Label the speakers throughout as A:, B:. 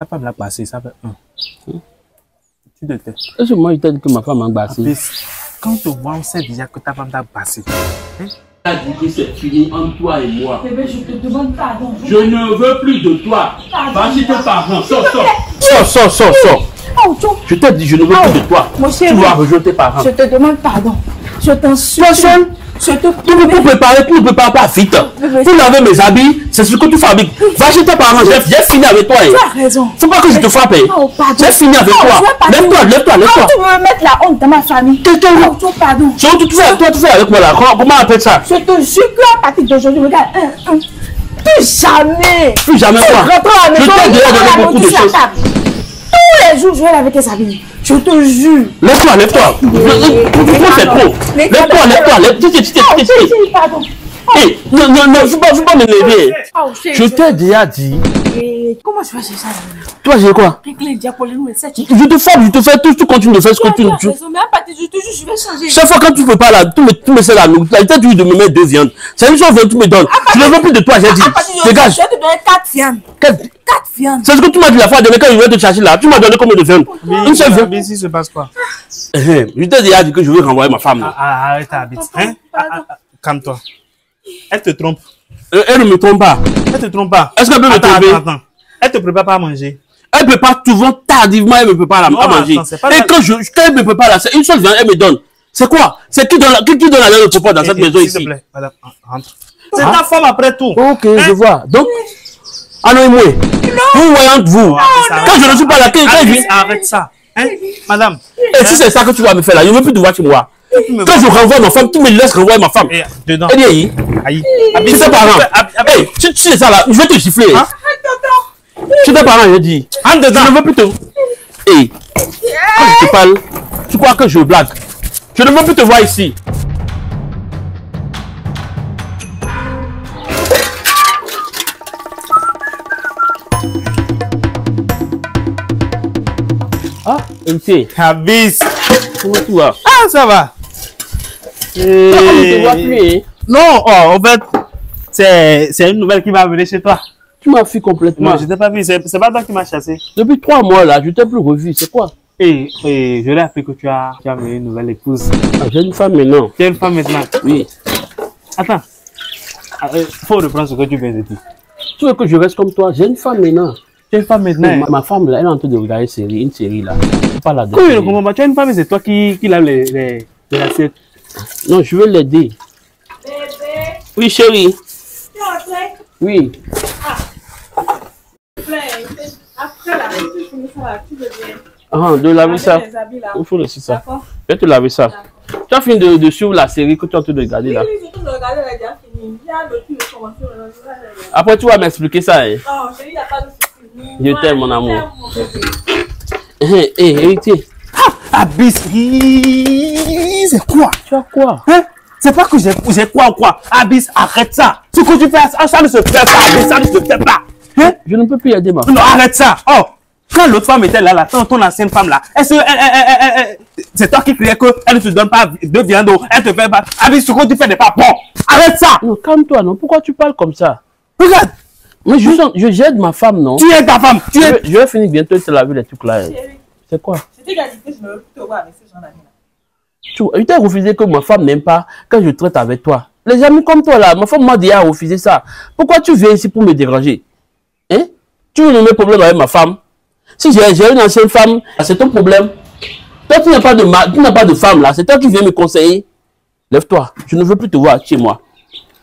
A: Ta femme l'a passé, ça fait un. Tu te tais.
B: Est-ce que moi, je t'ai dit que ma femme m'a embrassé
A: Mais quand on voit, on sait déjà que ta femme t'a passé.
B: a dit que c'est fini entre toi et moi.
C: Bébé, je te demande pardon.
B: Je ne veux plus de toi. Va chez tes parents. Sors, sors. Sors, sors, sors, sors.
C: Oh, Joe,
B: Je t'ai dit, je ne veux
C: Ah,
B: plus de toi.
C: mon
B: Tu vas rejoindre tes parents.
C: je te demande pardon. Je t'en supplie.
B: seul
C: Je te promets.
B: préparer, tu ne prépares pas vite. Pour laver mes habits, c'est ce que tu fabriques. Va chez tes parents, j'ai fini avec toi. hein.
C: Tu as raison.
B: Faut pas que je te frappe.
C: Oh, pardon.
B: J'ai fini avec toi. Lève-toi, lève-toi, lève-toi.
C: Tu veux mettre la honte dans ma famille.
B: Quelqu'un-
C: Oh, pardon.
B: Tu fais, toi, tu fais avec moi là. Comment on appelle ça?
C: Je te jure qu'à partir d'aujourd'hui, regarde, plus jamais.
B: Plus jamais quoi.
C: à
B: Je t'ai déjà donné beaucoup de
C: à
B: choses.
C: Tous les jours, je vais laver tes habits. Je te jure.
B: Lève-toi, lève-toi. Pourquoi c'est trop Lève-toi, lève-toi, lève-toi. Tu sais, tu sais,
C: Oh,
B: tu sais, tu sais.
C: chérie, pardon.
B: Hé, non, non, non, faut pas, faut pas m'énerver.
C: Oh, chérie,
B: Je t'ai déjà dit.
C: Comment je vais chercher ça
B: Toi, j'ai quoi?
C: Tu
B: Je te frappe, je te fais tout, tu continues de faire ce que tu.
C: Tu
B: tu-
C: vais changer.
B: Chaque fois quand tu peux pas là, tu me, tu me sais là, t'as dit de me mettre deux viandes. C'est une chose que tu me donnes. Je ne veux plus de toi, j'ai dit. Dégage.
C: je vais te donner 4 viandes. 4 viandes.
B: C'est ce que tu m'as dit la fois dernière quand je voulais te chercher là. Tu m'as donné combien de viandes? Une seule viande.
A: Mais ici, se passe quoi?
B: Eh, eh, Je t'ai déjà dit que je veux renvoyer ma femme.
A: Ah,
B: là.
A: ah, Arrête ta bite. Hein? Ah, ah, ah, Calme-toi. Elle te trompe.
B: Euh, Elle ne me trompe pas.
A: Elle te trompe pas.
B: Est-ce qu'elle peut me tromper?
A: attends, attends. Elle te prépare pas à manger.
B: Elle prépare souvent tardivement, elle me prépare à,
A: Non,
B: à manger.
A: attends, c'est pas
B: Et
A: la-
B: quand je, quand elle me prépare là, c'est une seule viande, elle me donne. C'est quoi? C'est qui donne la, qui, qui donne la viande de propos dans
A: Eh,
B: cette
A: eh,
B: maison
A: S'il te
B: ici?
A: plaît, madame, rentre. C'est ta femme après tout.
B: Ok, je vois. Donc, moi. Vous voyez entre vous. Quand je ne suis pas là, quand je
A: Arrête, arrête ça. Hein Madame.
B: Et si c'est ça que tu vas me faire là, je ne veux plus te voir chez moi. Quand je renvoie ma femme, tu me laisses renvoyer ma femme.
A: Eh, dedans.
B: Elle est ahí.
A: Aïe.
B: Chez tes parents. Hey, si tu sais ça là, je vais te siffler.
A: Hein?
B: Chez tes parents, je dis.
A: Entre dedans.
B: Je ne veux plus te. Hey, quand je te parle, tu crois que je blague. Je ne veux plus te voir ici. Ah, MC,
A: Abis.
B: comment tu vas?
A: Ah, ça va.
B: Te plus.
A: Non, oh, en fait, c'est une nouvelle qui m'a amené chez toi.
B: Tu m'as fui complètement.
A: Non, je t'ai pas vu. C'est pas toi qui m'as chassé.
B: Depuis trois mois là, je t'ai plus revu. C'est quoi?
A: Et, et je l'ai appris que tu as, tu as une nouvelle épouse.
B: ah, J'ai une femme maintenant.
A: Tu es une femme maintenant.
B: Oui.
A: Attends. Ah, euh, faut reprendre ce que tu viens de dire.
B: Tu veux que je reste comme toi? J'ai une femme maintenant.
A: Tu une femme maintenant.
B: Ma, ma femme là, elle est en train de regarder une série, une série là. Pas la
A: Comment Tu es une femme et c'est toi qui, qui lave les, les, les assiettes.
B: Non, je veux l'aider.
C: Bébé,
B: Oui, chérie.
C: tu es entré
B: Oui.
C: Après la tu finis ça tu.
B: Ah, de laver ça. Il faut laisser ça. Je vais te laver ça. Tu as fini de, de suivre la série que tu es en train de regarder là.
C: Oui, oui, regarder, elle a fini.
B: Après, tu vas m'expliquer ça. Hein.
C: Oh, chérie, il n'y a pas de souci.
B: Je t'aime, mon amour.
C: Bébé.
B: Hé, hé,
A: Abis. C'est quoi?
B: Tu as quoi?
A: Hein? C'est pas que j'ai j'ai quoi ou quoi? Abis, arrête ça. Ce que tu fais, ça, ça ne se fait pas. Ça ne se fait pas. Hein?
B: Je ne peux plus aider ma femme.
A: Non, arrête ça. Oh, quand l'autre femme était là, là ton, ton ancienne femme là, est-ce que elle- elle- elle- elle- elle- c'est toi qui criais qu'elle ne te donne pas de viande, elle te fait pas? Abis, ce que tu fais n'est pas bon. Arrête ça.
B: Non, calme-toi, non. Pourquoi tu parles comme ça?
A: Regarde,
B: Mais je, je j'aide ma femme, non?
A: Tu es ta femme. Tu
B: je,
A: es.
B: vais, je vais finir bientôt de te laver les trucs là.
C: Chérie,
B: C'est quoi?
C: Que je ne veux plus te voir avec ces là.
B: Tu je t'ai refusé que ma femme n'aime pas quand je traite avec toi. Les amis comme toi là, ma femme m'a déjà refusé ça. Pourquoi tu viens ici pour me déranger? Hein? Tu veux nommer problème avec ma femme? Si j'ai une ancienne femme, c'est ton problème. Toi, tu n'as pas de, ma- tu n'as pas de femme là, c'est toi qui viens me conseiller. Lève-toi, je ne veux plus te voir chez moi.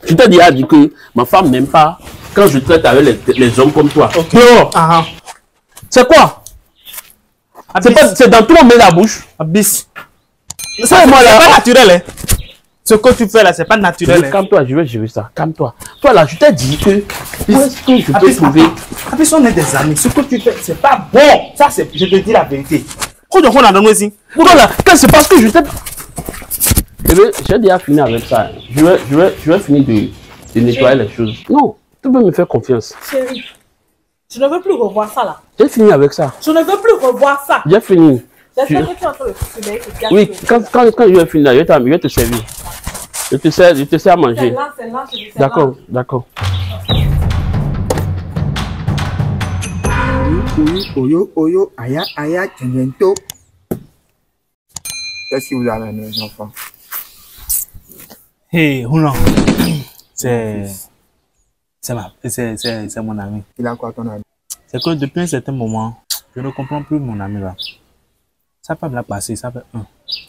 B: Je t'ai déjà dit que ma femme n'aime pas quand je traite avec les, les hommes comme toi. Dehors.
A: Ah, ah.
B: C'est quoi? C'est dans tout le monde la bouche.
A: Abis.
B: Ça,
A: c'est
B: là-
A: pas naturel, hein. Ce que tu fais là, c'est pas naturel. hein.
B: Calme-toi, je vais gérer ça. Calme-toi. Toi là, je t'ai dit que où est-ce que je peux trouver.
A: Abis, on est des amis. Ce que tu fais, c'est pas bon. Ça, c'est, je te dis la vérité. Quand on a donné ici.
B: Toi là, quand c'est parce que je t'ai. Eh bien, j'ai déjà fini avec ça. Je vais, je vais, je vais finir de, de nettoyer les choses. Non, tu peux me faire confiance.
C: Chérie, je ne veux plus revoir ça là.
B: J'ai fini avec ça.
C: Je ne veux plus revoir ça.
B: J'ai fini.
C: J'espère
B: Je-
C: que tu es en train de fumer.
B: Oui,
C: fini.
B: quand, quand, quand je vais finir, je vais, t'am- je vais te servir. Je te sers, je te sers à manger. D'accord, d'accord.
D: Oyo, oyo, aya, aya, bientôt. Qu'est-ce que vous avez, mes enfants?
A: Hey, Roulant. C'est. C'est ma. C'est, c'est, c'est mon ami.
D: Il a quoi ton ami?
A: C'est que depuis un certain moment, je ne comprends plus mon ami là. Sa femme l'a passé, ça fait un.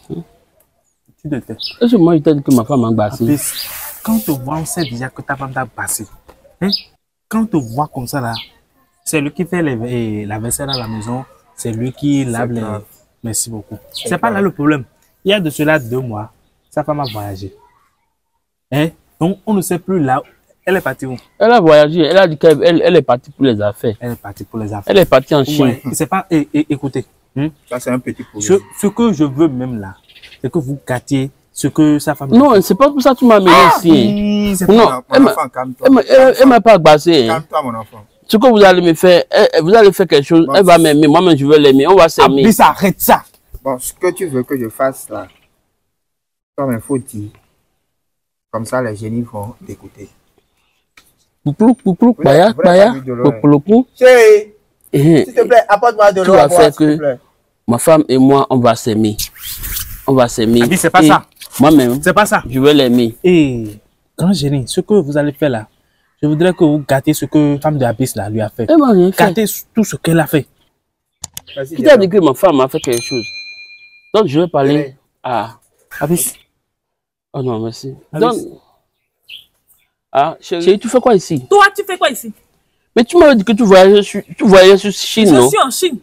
A: Tu te tais.
B: Est-ce que moi, je t'ai dit que ma femme m'a bassé
A: plus, quand on te voit, on sait déjà que ta femme t'a passé. Hein? Quand on te voit comme ça là, c'est lui qui fait les, eh, la vaisselle à la maison, c'est lui qui lave les.
D: grave.
A: Merci beaucoup. C'est pas là le problème. Il y a de cela deux mois, sa femme a voyagé. Hein? Donc on ne sait plus là. Elle est partie où?
B: Elle a voyagé, elle a dit qu'elle elle, elle est partie pour les affaires.
A: Elle est partie pour les affaires.
B: Elle est partie en Chine.
A: Ouais, c'est pas. eh, eh, écoutez, hein,
D: Ça, c'est un petit
A: ce,
D: problème.
A: ce que je veux même là, c'est que vous gâtiez ce que sa femme.
B: Non, c'est pas pour ça que tu m'as amené ici.
A: Oui, c'est
B: Non,
D: Mon-
B: elle
D: mon
B: m'a-
D: enfant, calme-toi.
B: Elle m'a- pas bassé. hein.
D: Calme-toi, mon enfant.
B: Ce que vous allez me faire, vous allez faire quelque chose,
D: Bon.
B: elle va m'aimer, moi-même je vais l'aimer, on va s'aimer.
A: Abis, arrête ça.
D: Bon, ce que tu veux que je fasse là, comme il faut dire, comme ça les génies vont t'écouter.
B: Pouplou, pouplou,
D: Vous
B: paya, paya.
D: Chérie,
B: Eh,
D: s'il te plaît, apporte-moi de
B: Tu
D: l'eau
B: vas
D: à boire,
B: faire
D: s'il te
B: que-
D: plaît.
B: Ma femme et moi, on va s'aimer. On va s'aimer.
A: Abis, c'est pas
B: Et
A: ça.
B: Moi-même,
A: C'est pas ça.
B: je vais l'aimer.
A: Et grand génie, ce que vous allez faire là, je voudrais que vous gâtez ce que femme de Abyss là lui a fait.
B: Elle m'a rien fait.
A: Gâtez tout ce qu'elle a fait.
B: Qui t'a dit que ma femme a fait quelque chose? Donc, je vais parler à...
A: Abyss,
B: Oh non, merci. Donc... Ah, chérie, tu fais quoi ici?
E: Toi, tu fais quoi ici?
B: Mais tu m'avais dit que tu voyageais sur, tu voyageais sur Chine,
E: Je
B: non?
E: suis en Chine.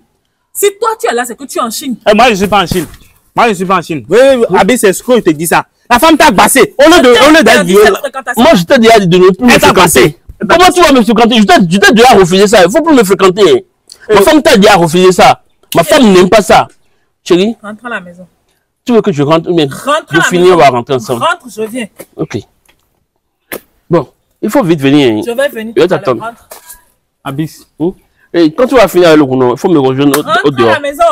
E: Si toi, tu es là, c'est que tu es en Chine.
A: Eh, moi je suis pas en Chine. Moi je suis pas en Chine. Oui, oui, Abyss, c'est ce que je te dis ça. La femme t'a bassé. Au lieu de, au lieu d'être
E: fréquentation.
B: Moi, je t'ai déjà dit de ne plus me
A: Elle
B: fréquenter. Comment tu vas me fréquenter? Je t'ai je déjà refusé ça. Il faut plus me fréquenter. Ma femme t'a déjà refusé ça. Ma femme n'aime pas ça. Chérie,
E: Rentre à la maison.
B: tu veux que je rentre? Ou bien
E: Rentre
B: Je
E: à la
B: finis,
E: maison.
B: on va rentrer ensemble.
E: Rentre, je viens.
B: Ok. Il faut vite venir.
E: Je vais venir.
B: Je vais t'attendre.
A: Abyss.
B: Et quand tu vas finir avec le il faut me rejoindre au, au
E: Rentre à
B: dehors.
E: la maison.